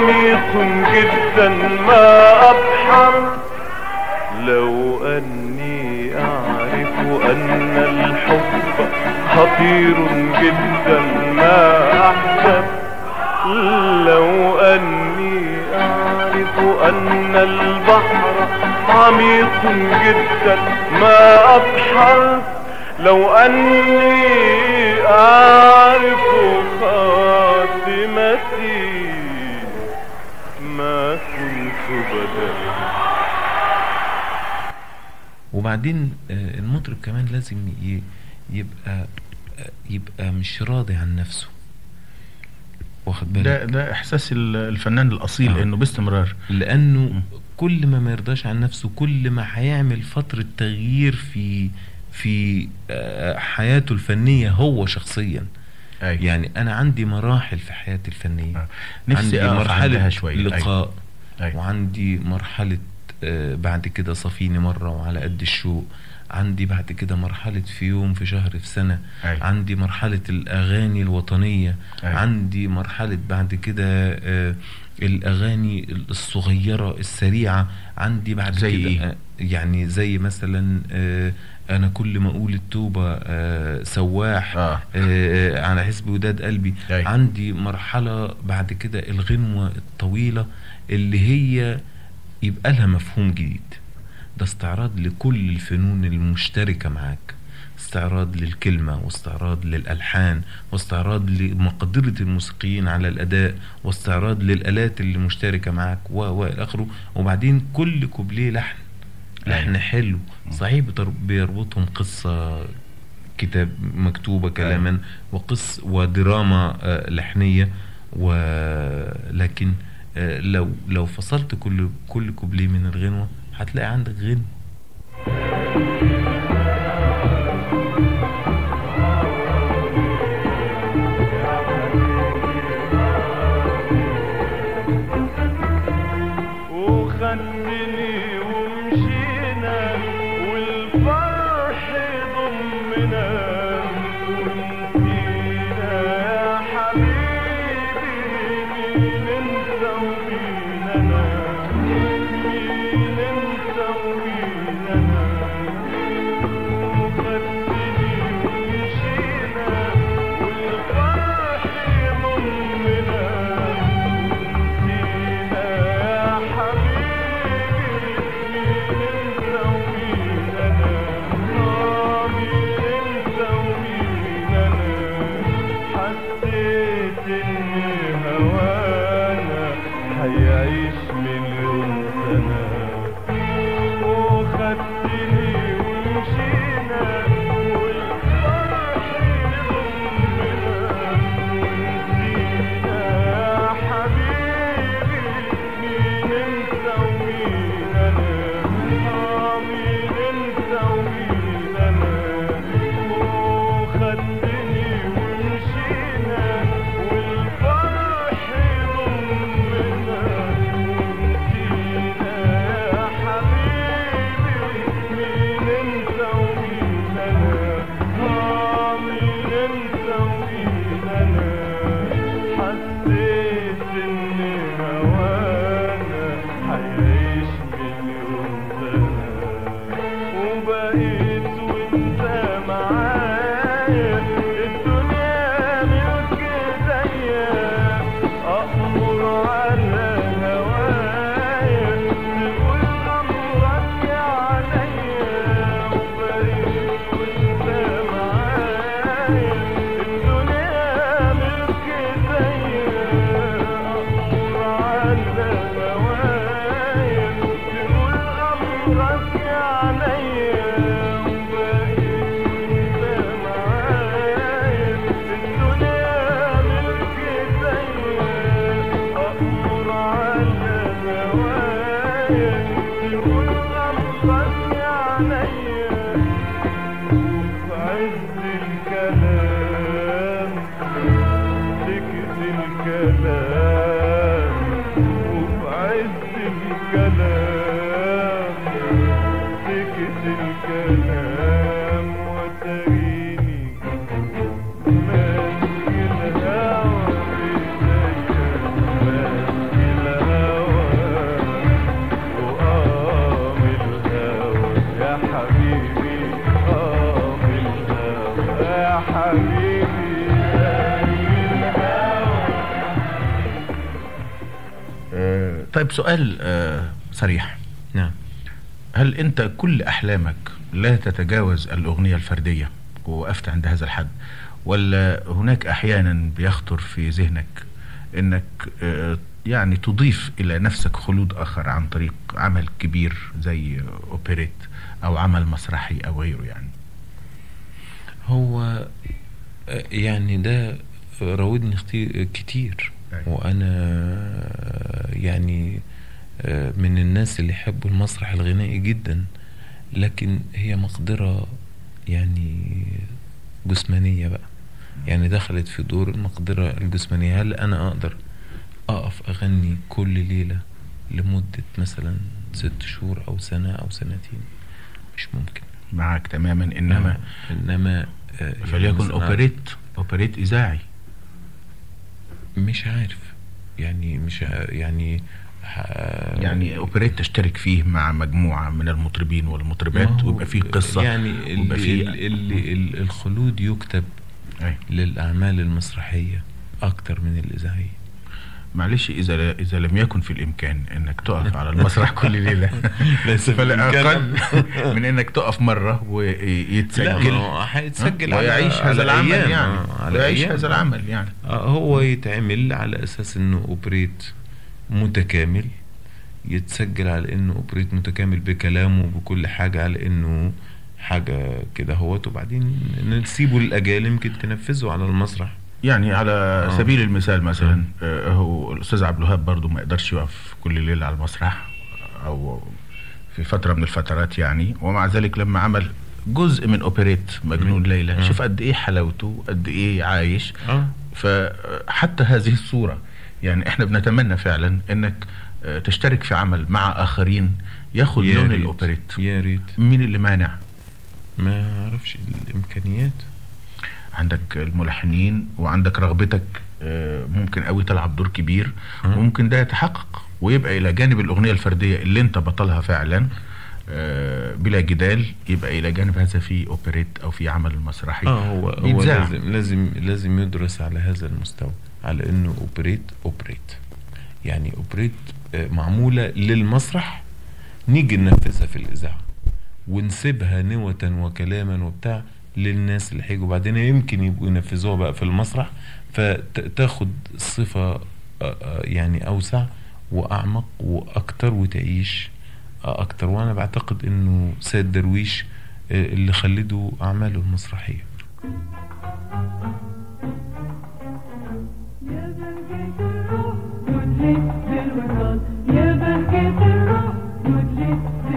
عميق جدا ما أبحر. لو أني أعرف أن الحب خطير جدا ما أحببت لو أني أعرف أن البحر عميق جدا ما أبحر. لو أني أعرف خاتمتي ما كنت بدأت وبعدين آه، المطرب كمان لازم يبقى يبقى مش راضي عن نفسه واخد بالك ده ده إحساس ال- الفنان الأصيل آه. إنه باستمرار لأنه كل ما ما يرضاش عن نفسه كل ما هيعمل فترة تغيير في في آه، حياته الفنية هو شخصيا أيوة. يعني أنا عندي مراحل في حياتي الفنية آه. نفسي عندي مرحلة شوية. لقاء أيوة. وعندي مرحلة آه، بعد كده صفيني مرة وعلى قد الشوق عندي بعد كده مرحلة في يوم في شهر في سنة أيوة. عندي مرحلة الأغاني الوطنية أيوة. عندي مرحلة بعد كده آه، الأغاني الصغيرة السريعة عندي بعد زي كده إيه؟ آه، يعني زي مثلا آه، أنا كل ما أقول التوبة آه، سواح آه. آه، على حسب وداد قلبي أيوة. عندي مرحلة بعد كده الغنوة الطويلة اللي هي يبقى لها مفهوم جديد. ده استعراض لكل الفنون المشتركة معاك. استعراض للكلمة واستعراض للألحان واستعراض لمقدرة الموسيقيين على الأداء واستعراض للآلات اللي مشتركة معاك و و آخره. وبعدين كل كوبليه لحن. لحن أيوة. حلو. صحيح بيربطهم قصة كتاب مكتوبة كلاما وقص ودراما آه، لحنية ولكن لو لو فصلت كل كل كوبليه من الغنوة هتلاقي عندك غنوة. طيب سؤال آه، صريح. نعم. هل أنت كل أحلامك لا تتجاوز الأغنية الفردية؟ ووقفت عند هذا الحد. ولا هناك أحيانا بيخطر في ذهنك إنك آه، يعني تضيف إلى نفسك خلود آخر عن طريق عمل كبير زي أوبريت أو عمل مسرحي أو غيره يعني؟ هو آه، يعني ده راودني كتير. وأنا يعني من الناس اللي يحبوا المسرح الغنائي جدا لكن هي مقدرة يعني جسمانية بقى. يعني دخلت في دور المقدرة الجسمانية. هل أنا أقدر أقف أغني كل ليلة لمدة مثلا ست شهور أو سنة أو سنتين؟ مش ممكن. معك تماما. إنما إنما آه، يعني فليكن مثلاً أوبريت أوبريت إذاعي. مش عارف يعني مش يعني يعني اوبريت تشترك فيه مع مجموعة من المطربين والمطربات ويبقى فيه قصة يعني ويبقى اللي, فيه اللي, اللي الخلود يكتب أي. للأعمال المسرحية أكتر من الإذاعية معلش إذا إذا لم يكن في الإمكان إنك تقف على المسرح كل ليلة. (laughs) ليس في فلا الإمكان. أقل من إنك تقف مرة ويتسجل. هيتسجل ويعيش على هذا العمل يعني. آه، ويعيش. هذا العمل يعني. آه، هو يتعمل على أساس إنه أوبريت متكامل. يتسجل على إنه أوبريت متكامل بكلامه بكل حاجة على إنه حاجة كده هوت. وبعدين نسيبه للأجيال يمكن تنفذه على المسرح. يعني على آه. سبيل المثال مثلا آه، هو الأستاذ عبد الوهاب برضه ما يقدرش يقف كل ليله على المسرح أو في فترة من الفترات يعني ومع ذلك لما عمل جزء من أوبريت مجنون ليلى آه. شوف قد إيه حلاوته قد إيه عايش. آه. فحتى هذه الصورة يعني إحنا بنتمنى فعلا إنك آه، تشترك في عمل مع آخرين ياخد يا لون ريت، الأوبريت. يا ريت. مين اللي مانع؟ ما أعرفش الإمكانيات. عندك الملحنين وعندك رغبتك آه، ممكن قوي تلعب دور كبير. وممكن ده يتحقق ويبقى إلى جانب الأغنية الفردية اللي أنت بطلها فعلا آه، بلا جدال يبقى إلى جانب هذا في اوبريت أو في عمل مسرحي آه هو هو. لازم لازم لازم يدرس على هذا المستوى على إنه اوبريت اوبريت يعني اوبريت آه، معمولة للمسرح نيجي ننفذها في الإذاعة ونسيبها نوتة وكلاما وبتاع للناس اللي هيجوا بعدين يمكن يبقوا ينفذوها بقى في المسرح. فتاخد صفة آه، آه، يعني أوسع وأعمق وأكتر وتعيش آه، أكتر. وأنا بعتقد إنه سيد درويش اللي خلدوا أعماله المسرحية. يا بركة الروح مدلت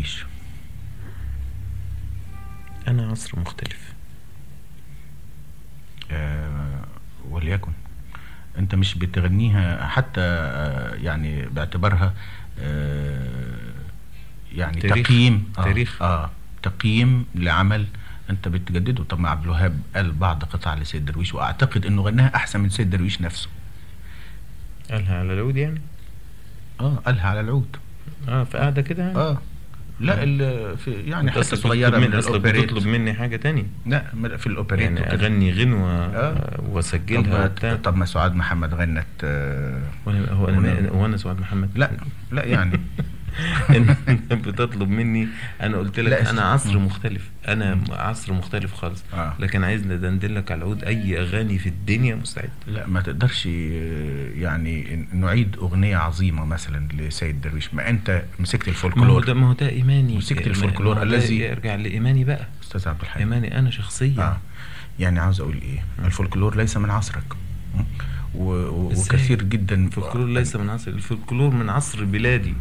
درويش أنا عصر مختلف. آه، وليكن. أنت مش بتغنيها حتى آه، يعني باعتبارها آه، يعني تاريخ. تقييم. آه تاريخ. آه تقييم لعمل أنت بتجدده. طب ما عبد الوهاب قال بعض قطع لسيد درويش وأعتقد إنه غناها أحسن من سيد درويش نفسه. قالها على العود يعني؟ آه قالها على العود. آه في قاعدة كده يعني؟ آه. لا ال- في يعني أصلك صغيرة من الأوبريت بتطلب مني حاجة تانية لا في الأوبريت يعني وكده. أغني غنوة آه. آه. وأسجلها طب, طب ما سعاد محمد غنت آه، هو أنا هو أنا سعاد محمد لا لا يعني (laughs) (laughs) بتطلب مني أنا قلت لك أنا عصر. مختلف. أنا عصر مختلف خالص. آه. لكن عايز ندندن لك على العود أي أغاني في الدنيا مستعد. لا ما تقدرش آه، يعني نعيد أغنية عظيمة مثلا لسيد درويش. ما أنت مسكت ما هو الفولكلور. ده ما هو ده إيماني. مسكت ما- الفولكلور الذي- يرجع لإيماني بقى. أستاذ عبد الحليم. إيماني أنا شخصيا. آه. يعني عاوز أقول إيه؟ الفولكلور ليس من عصرك? و... وكثير جدا. الفولكلور ليس من عصر الفولكلور من عصر بلادي.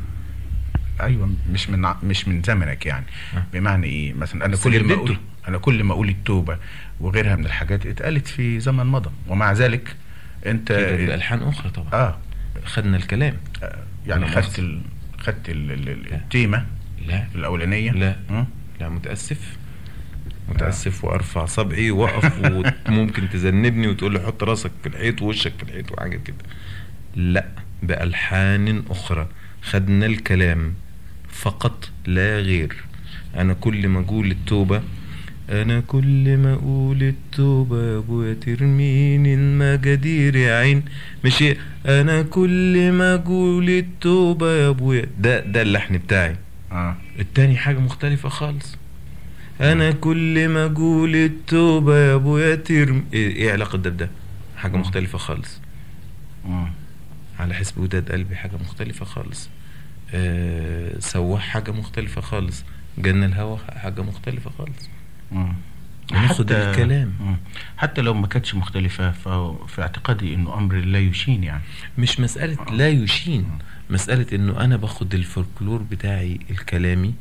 أيوه مش من مش من زمنك يعني آه. بمعنى إيه مثلا أنا كل ما. أقول أنا كل ما أقول التوبة وغيرها من الحاجات اتقالت في زمن مضى ومع ذلك أنت كده بالحان أخرى طبعا آه خدنا الكلام آه، يعني خدت. ال... خدت ال... ال... ال- لا. التيمة لا الأولانية لا. م? لا متأسف متأسف وأرفع صبعي وأقف (laughs) وممكن تذنبني وتقول لي حط راسك في الحيط ووشك في الحيط وحاجة كده لا بألحان أخرى خدنا الكلام فقط لا غير. أنا كل ما أقول التوبة أنا كل ما أقول التوبة. يا أبويا ترميني المجادير يا عين. مش؟ أنا كل ما أقول التوبة يا أبويا. ده ده اللحن بتاعي. آه. التاني حاجة مختلفة خالص. أنا كل ما أقول التوبة يا أبويا ترم. إيه, إيه علاقة ده بده؟ حاجة مم. مختلفة خالص. م. على حسب وداد قلبي حاجة مختلفة خالص. آه سواح حاجة مختلفة خالص. جنة الهوى حاجة مختلفة خالص. ناخد الكلام. حتى لو ما كانتش مختلفة ففي اعتقادي إنه أمر لا يشين يعني. مش مسألة لا يشين. مسألة إنه أنا باخد الفولكلور بتاعي الكلامي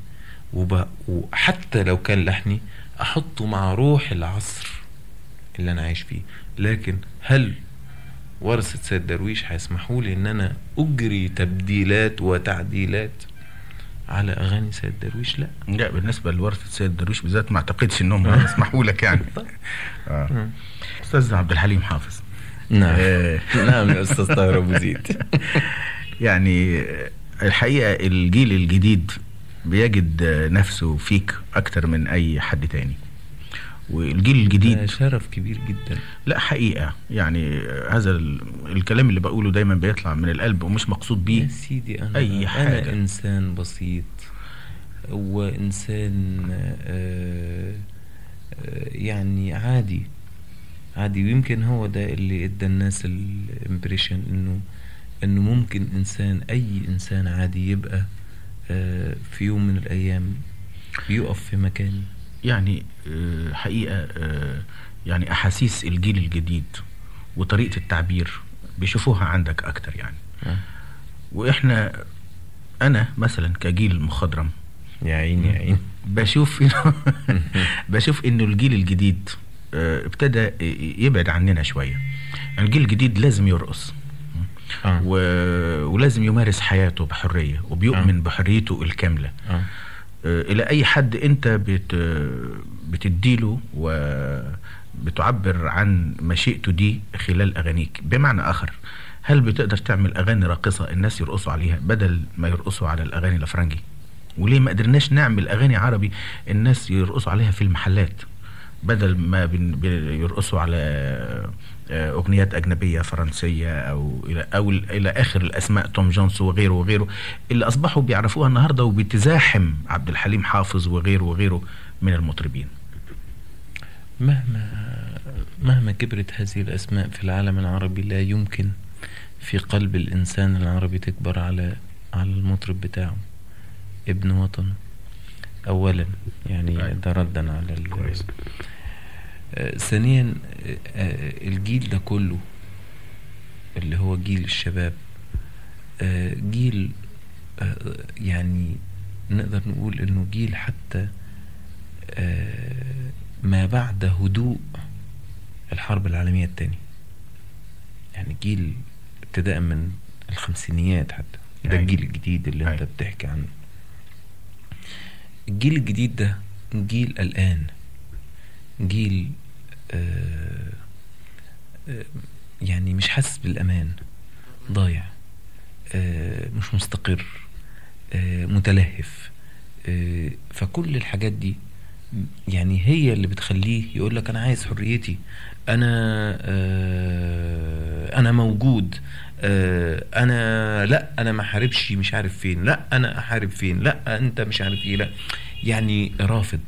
وب... وحتى لو كان لحني أحطه مع روح العصر اللي أنا عايش فيه. لكن هل ورثة سيد درويش هيسمحوا لي إن أنا أجري تبديلات وتعديلات على أغاني سيد درويش؟ لا. لا بالنسبة لورثة سيد درويش بالذات ما اعتقدش إنهم يسمحوا لك يعني. (laughs) آه. أستاذ عبد الحليم حافظ. نعم. آه. نعم يا أستاذ طاهر أبو زيد. (laughs) يعني الحقيقة الجيل الجديد بيجد نفسه فيك أكتر من أي حد تاني. والجيل ده الجديد شرف كبير جدا. لا حقيقة. يعني هذا ال- الكلام اللي بقوله دايما بيطلع من القلب ومش مقصود يا بيه سيدي أنا أي أنا حاجة. إنسان بسيط. وإنسان آه، آه، يعني عادي. عادي. ويمكن هو ده اللي إدى الناس الإمبريشن إنه إنه ممكن إنسان أي إنسان عادي يبقى آه، في يوم من الأيام يقف في مكاني يعني آه، حقيقة آه، يعني أحاسيس الجيل الجديد وطريقة التعبير بيشوفوها عندك أكتر يعني آه. وإحنا أنا مثلا كجيل مخضرم يا عيني يا عيني بشوف (laughs) (laughs) بشوف إنه الجيل الجديد ابتدى يبعد عننا شوية الجيل الجديد لازم يرقص آه. و... ولازم يمارس حياته بحرية وبيؤمن آه. بحريته الكاملة آه. آه، إلى أي حد أنت بت... بتديله وبتعبر عن مشيئته دي خلال أغانيك. بمعنى آخر هل بتقدر تعمل أغاني راقصة الناس يرقصوا عليها بدل ما يرقصوا على الأغاني الأفرنجي؟ وليه ما قدرناش نعمل أغاني عربي الناس يرقصوا عليها في المحلات بدل ما بيرقصوا على أغنيات أجنبية فرنسية أو إلى أو ال- إلى آخر الأسماء توم جونز وغيره وغيره اللي أصبحوا بيعرفوها النهارده وبتزاحم عبد الحليم حافظ وغيره وغيره من المطربين مهما مهما كبرت هذه الأسماء في العالم العربي لا يمكن في قلب الإنسان العربي تكبر على على المطرب بتاعه ابن وطنه أولا يعني أيوة. ده ردا على. آه، ثانيا آه، آه، الجيل ده كله اللي هو جيل الشباب آه، جيل آه، يعني نقدر نقول إنه جيل حتى آه، ما بعد هدوء الحرب العالمية الثانية يعني جيل ابتداء من الخمسينيات حتى ده أيوة. الجيل الجديد اللي أنت أيوة. بتحكي عنه الجيل الجديد ده جيل قلقان جيل آه آه يعني مش حاسس بالأمان. ضايع. آه مش مستقر. آه متلهف. آه، فكل الحاجات دي يعني هي اللي بتخليه يقول لك أنا عايز حريتي. أنا آه، أنا موجود. آه، أنا لا أنا ما احاربش مش عارف فين. لا أنا أحارب فين. لا أنت مش عارف إيه. لا. يعني رافض.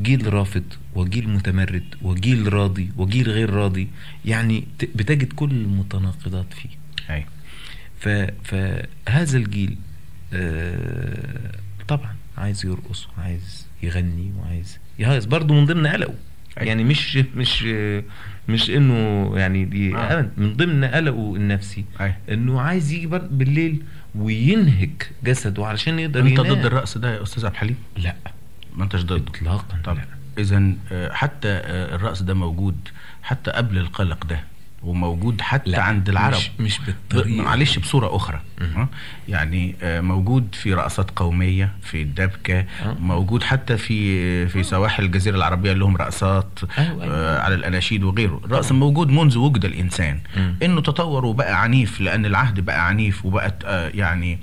جيل رافض وجيل متمرد وجيل راضي وجيل غير راضي يعني بتجد كل المتناقضات فيه أي. فهذا الجيل آه، طبعا عايز يرقص وعايز يغني وعايز يهيص برضه من ضمن قلقه أي. يعني مش مش مش إنه يعني دي آه. من ضمن قلقه النفسي أي. إنه عايز يجي بالليل وينهك جسده علشان يقدر أنت ينام ضد الرقص ده يا أستاذ عبد الحليم لا ما انتش ضده اطلاقا طب. اذا آه، حتى آه، الرقص ده موجود حتى قبل القلق ده وموجود حتى لا، عند العرب مش, مش بالطريقة معلش بصورة أخرى أه؟ يعني آه، موجود في رقصات قومية في الدبكة أه. موجود حتى في في سواحل الجزيرة العربية اللي هم رقصات أيوة، أيوة. آه، على الأناشيد وغيره الرقص موجود منذ وجد الإنسان مم. إنه تطور وبقى عنيف لأن العهد بقى عنيف وبقت آه، يعني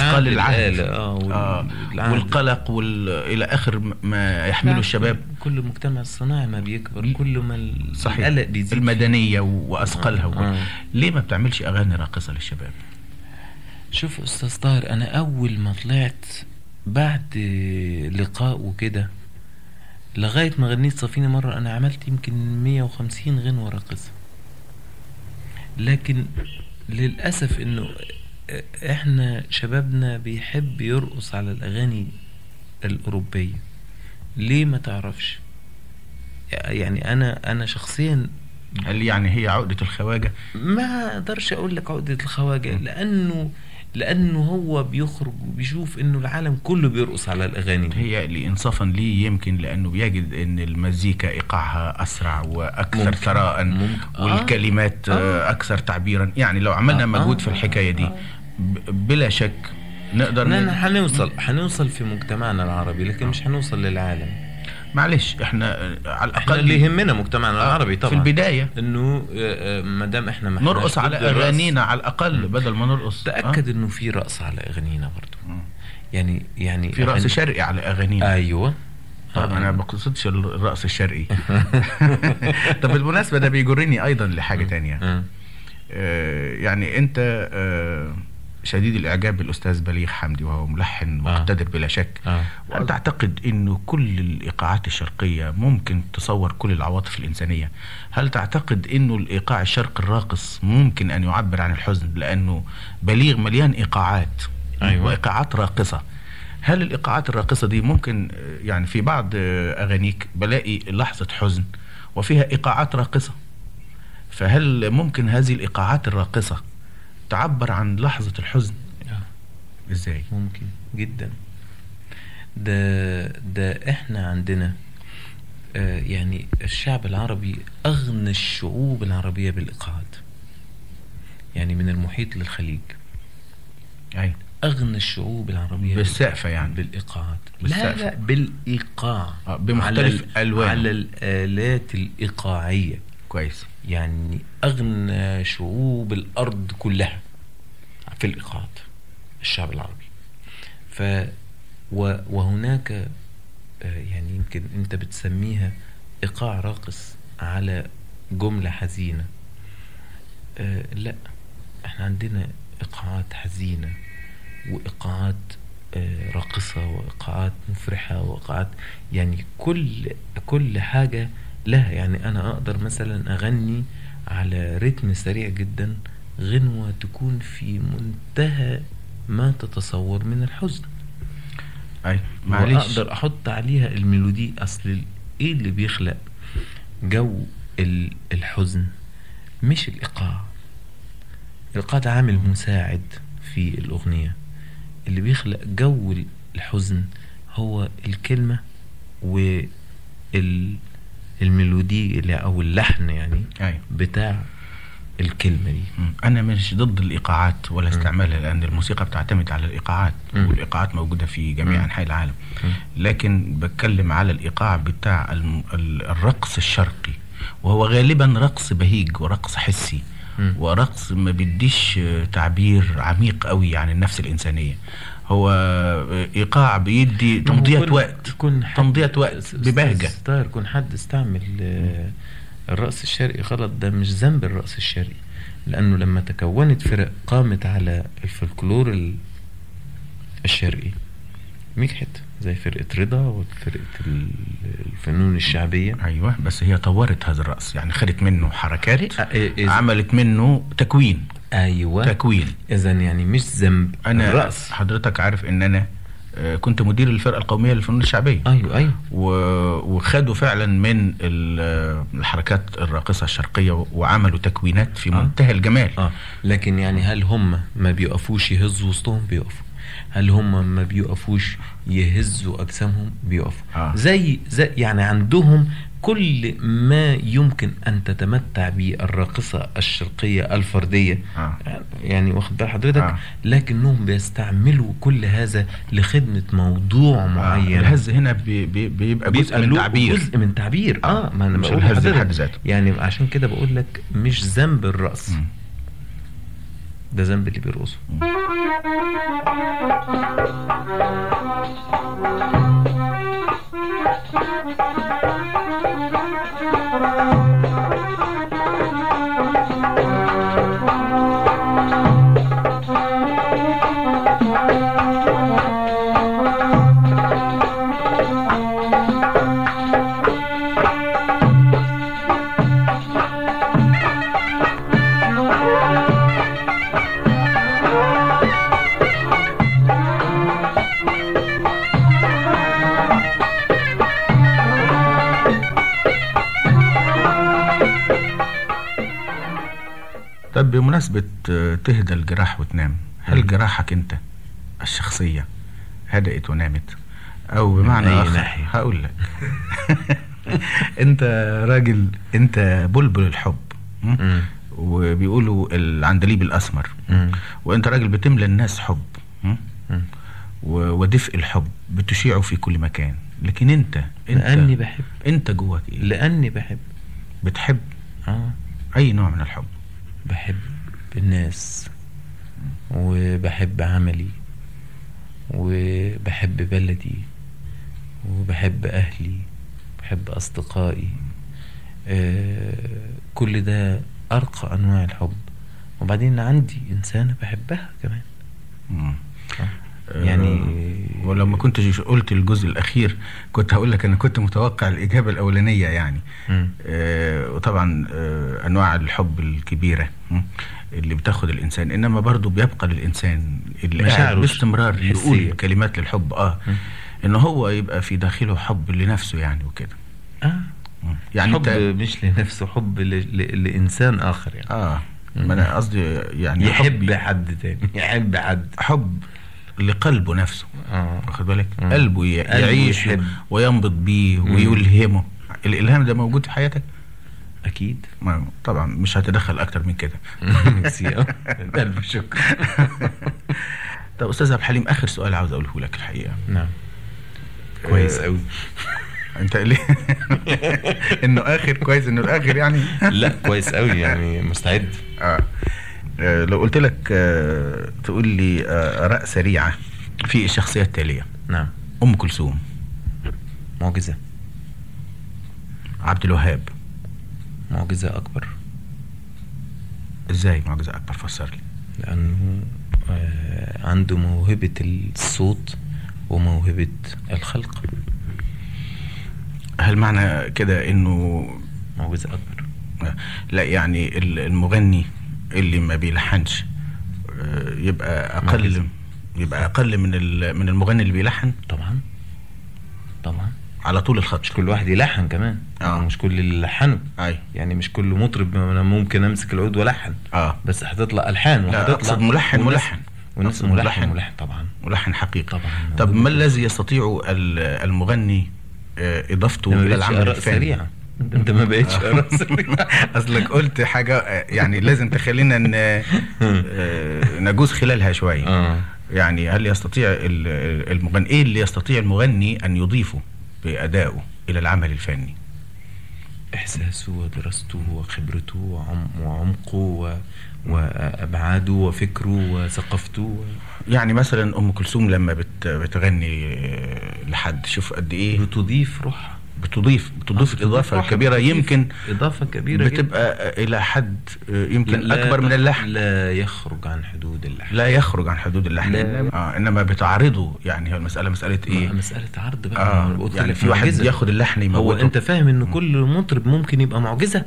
العهد. الآلة، آه، وال- آه. والعهد. والقلق وال... إلى آخر م- ما يحمله لا، الشباب. كل مجتمع الصناعي ما بيكبر كل ما صحيح. القلق بيزيد. المدنية وأثقالها. آه، آه. ليه ما بتعملش أغاني راقصة للشباب؟ شوف أستاذ طاهر أنا أول ما طلعت بعد لقاء وكده لغاية ما غنيت صفيني مرة أنا عملت يمكن 150 غنوة راقصة. لكن للأسف إنه إحنا شبابنا بيحب يرقص على الأغاني الأوروبية ليه ما تعرفش يعني أنا أنا شخصيا هل يعني هي عقدة الخواجة ما أقدرش أقول لك عقدة الخواجة لأنه لأنه هو بيخرج وبيشوف إنه العالم كله بيرقص على الأغاني دي هي انصافا ليه يمكن لأنه بيجد إن المزيكا إيقاعها أسرع وأكثر ممكن. ثراء ممكن. آه. والكلمات آه. آه. أكثر تعبيرا يعني لو عملنا آه. مجهود آه. في الحكاية دي آه. بلا شك نقدر لا ن- لا هنوصل هنوصل في مجتمعنا العربي لكن مش هنوصل للعالم. معلش إحنا آه، على إحنا الأقل اللي يهمنا مجتمعنا آه، العربي طبعا. في البداية. إنه ما دام إحنا ما نرقص على أغانينا على الأقل بدل ما نرقص تأكد إنه في رقص على أغانينا برضو. آه. يعني يعني في رقص شرقي على أغانينا. أيوه. طبعا أنا ما بقصدش الرقص الشرقي. (laughs) طب بالمناسبة ده بيجرني أيضا لحاجة تانية. آه. آه، يعني أنت آه، شديد الإعجاب بالأستاذ بليغ حمدي وهو ملحن مقتدر بلا شك. آه. هل تعتقد إنه كل الإيقاعات الشرقية ممكن تصور كل العواطف الإنسانية؟ هل تعتقد إنه الإيقاع الشرقي الراقص ممكن أن يعبر عن الحزن لأنه بليغ مليان إيقاعات أيوة. وإيقاعات راقصة؟ هل الإيقاعات الراقصة دي ممكن آه، يعني في بعض آه، أغانيك بلاقي لحظة حزن وفيها إيقاعات راقصة؟ فهل ممكن هذه الإيقاعات الراقصة تعبر عن لحظة الحزن. آه. إزاي؟ ممكن. جدا. ده ده إحنا عندنا آه يعني الشعب العربي أغنى الشعوب العربية بالايقاعات يعني من المحيط للخليج. أي. أغنى الشعوب العربية بالسقفه يعني. بالايقاعات لا. لا بالإيقاع. آه، بمختلف على ال- ألوانه. على الآلات الإيقاعية. كويس. يعني أغنى شعوب الأرض كلها في الإيقاعات الشعب العربي. ف وهناك آه، يعني يمكن أنت بتسميها إيقاع راقص على جملة حزينة. آه، لا إحنا عندنا إيقاعات حزينة وإيقاعات آه، راقصة وإيقاعات مفرحة وإيقاعات يعني كل كل حاجة لها يعني أنا أقدر مثلا أغني على رتم سريع جدا غنوة تكون في منتهى ما تتصور من الحزن. أي معلش. وأقدر أحط عليها الميلودي أصل إيه اللي بيخلق جو ال- الحزن؟ مش الإيقاع. الايقاع ده عامل مساعد في الأغنية. اللي بيخلق جو الحزن هو الكلمة والميلودي اللي أو اللحن يعني اي بتاع الكلمة دي. أنا مش ضد الإيقاعات ولا استعمالها لأن الموسيقى بتعتمد على الإيقاعات مم. والإيقاعات موجودة في جميع. أنحاء العالم مم. لكن بتكلم على الإيقاع بتاع الرقص الشرقي وهو غالبا رقص بهيج ورقص حسي مم. ورقص ما بيديش تعبير عميق قوي عن النفس الإنسانية هو إيقاع بيدي تمضية وقت تمضية وقت ببهجة. طاهر كون حد استعمل آه، الرأس الشرقي. غلط ده مش ذنب الرأس الشرقي لأنه لما تكونت فرق قامت على الفلكلور ال- الشرقي نجحت زي فرقة رضا وفرقة ال- الفنون الشعبية. أيوه بس هي طورت هذا الرأس يعني خدت منه حركات أ- إذا- عملت منه تكوين. أيوة. تكوين. إذا يعني مش ذنب أنا الرأس. حضرتك عارف ان أنا آه، كنت مدير الفرقة القومية للفنون الشعبية. أيوة أيوة. و- وخدوا فعلا من ال- الحركات الراقصة الشرقية وعملوا تكوينات في آه. منتهى الجمال. آه. لكن يعني هل هم ما بيقفوش يهزوا وسطهم؟ بيقفوا. هل هم ما بيقفوش يهزوا أجسامهم؟ بيقفوا. آه. زي زي يعني عندهم كل ما يمكن أن تتمتع به الراقصه الشرقية الفردية آه. يعني واخد بال حضرتك آه. لكنهم بيستعملوا كل هذا لخدمة موضوع آه، معين الهز هنا بي بي بيبقى جزء من تعبير جزء من تعبير آه ما أنا مش الهز. بحد ذاته. يعني عشان كده بقول لك مش ذنب الرأس مم. ده ذنب اللي بيرقصه. طب بمناسبة آه، تهدى الجراح وتنام هل جراحك انت الشخصية هدأت ونامت؟ أو بمعنى ناحية؟ هقول لك. (laughs) انت راجل انت بلبل الحب. وبيقولوا العندليب الأسمر. مم. وانت راجل بتملى الناس حب ودفء الحب بتشيعه في كل مكان. لكن انت انت لأني بحب. انت جواك إيه؟ لأني بحب. بتحب؟ آه. أي نوع من الحب؟ بحب الناس وبحب عملي وبحب بلدي وبحب أهلي بحب أصدقائي. آه كل ده أرقى أنواع الحب. وبعدين عندي إنسانة بحبها كمان. يعني آه، ولو ما كنتش قلت الجزء الأخير كنت هقول لك أنا كنت متوقع الإجابة الأولانية يعني. آه، وطبعا آه، أنواع الحب الكبيرة اللي بتاخد الإنسان. إنما برضو بيبقى للإنسان اللي قاعد باستمرار. يقول كلمات للحب. آه. ان هو يبقى في داخله حب لنفسه يعني وكده. آه. يعني حب مش لنفسه حب ل... ل... لإنسان آخر يعني. آه. ما أنا قصدي يعني يحب حب حد تاني يحب حد. حب لقلبه نفسه. آه. واخد بالك. قلبه يعيش. وينبض بيه. ويلهمه. الإلهام ده موجود في حياتك؟ أكيد. ما طبعا مش هتدخل أكتر من كده. ميرسي أوي. الف شكر طب أستاذ عبد الحليم آخر سؤال عاوز أقوله لك الحقيقة. نعم. كويس آه، قوي (laughs) أنت ليه؟ (laughs) إنه آخر كويس إنه الآخر يعني؟ لا كويس قوي يعني مستعد. آه. آه لو قلت لك آه تقول لي آه آراء سريعة في الشخصيه التاليه نعم. أم كلثوم. معجزة. عبد الوهاب. معجزة أكبر. إزاي معجزة أكبر؟ فسر لي. لأنه عنده موهبة الصوت وموهبة الخلق. هل معنى كده إنه معجزة أكبر. لا يعني ال- المغني اللي ما بيلحنش. آه، يبقى. أقل يبقى أقل من من المغني اللي بيلحن. طبعا. طبعا. على طول الخط. مش كل واحد يلحن كمان. آه. مش كل اللي لحنه أي. يعني مش كل مطرب أنا ممكن أمسك العود وألحن. آه. بس هتطلع ألحان لا وهتطلع أقصد ملحن والناس- ملحن. أقصد ملحن ملحن. ملحن طبعا. ملحن حقيقي. طبعا. طب ما الذي يستطيع ال- المغني آه، إضافته إلى العمل الفني؟ سريعة. انت ما بقتش (laughs) (laughs) اصلك قلت حاجة آه، يعني لازم تخلينا آه، (laughs) نجوز خلالها شوية. آه. يعني هل يستطيع ال- المغني إيه اللي يستطيع المغني أن يضيفه بأدائه إلى العمل الفني؟ إحساسه ودراسته وخبرته وعم وعمقه و... وأبعاده وفكره وثقافته و... يعني مثلا أم كلثوم لما بت بتغني آه، لحد شوف قد إيه بتضيف روح بتضيف بتضيف الإضافة الكبيرة يمكن إضافة كبيرة جدا. بتبقى إلى حد آه، يمكن لا- أكبر من اللحن. لا يخرج عن حدود اللحن. لا يخرج عن حدود اللحن. آه إنما بتعرضه يعني هي المسألة مسألة إيه؟ مسألة عرض بقى. قلت يعني في واحد. ياخد اللحن هو يموته. أنت فاهم إن كل مطرب ممكن يبقى معجزة؟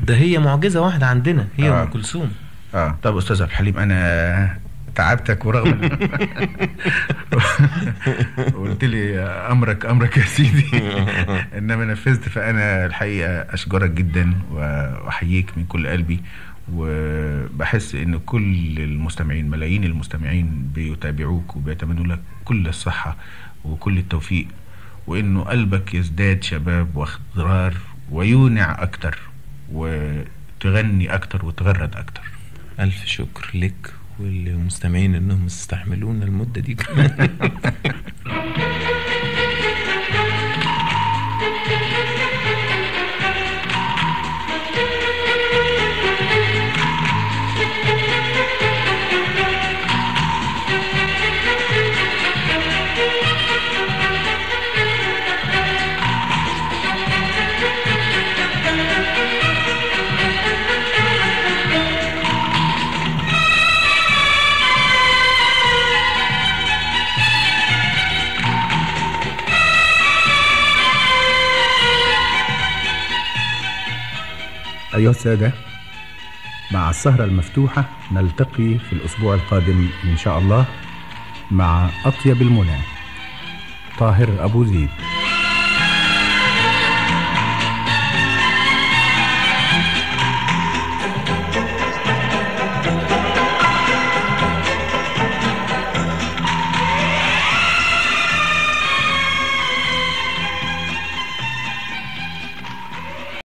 ده هي معجزة واحدة عندنا هي آه. أم كلثوم. آه. طب أستاذ عبد الحليم أنا تعبتك ورغم (laughs) قلت لي امرك أمرك يا سيدي. (laughs) إنما نفذت فأنا الحقيقة أشكرك جدا وأحييك من كل قلبي وبحس إن كل المستمعين ملايين المستمعين بيتابعوك وبيتمنوا لك كل الصحة وكل التوفيق وإنه قلبك يزداد شباب واخضرار ويونع أكتر وتغني أكتر وتغرد أكتر. ألف شكر لك والمستمعين إنهم استحملونا المدة دي كمان (laughs) أيها السادة مع السهرة المفتوحة نلتقي في الأسبوع القادم إن شاء الله مع أطيب المنى طاهر أبو زيد.